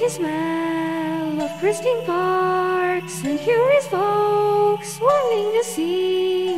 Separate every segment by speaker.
Speaker 1: mighty smell of pristine parks and curious folks wanting the sea.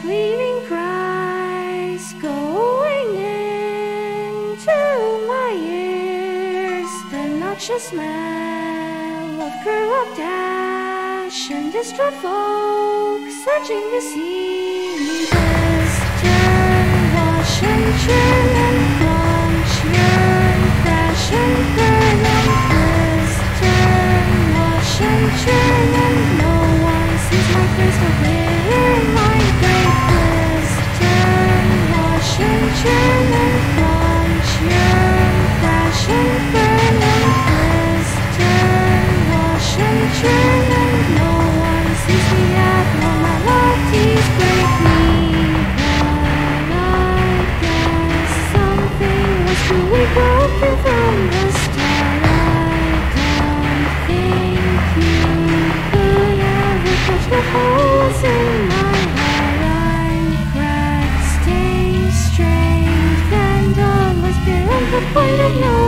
Speaker 1: cleaning cries going into my ears. The noxious smell of curled ash and distraught folk searching the sea. I don't know.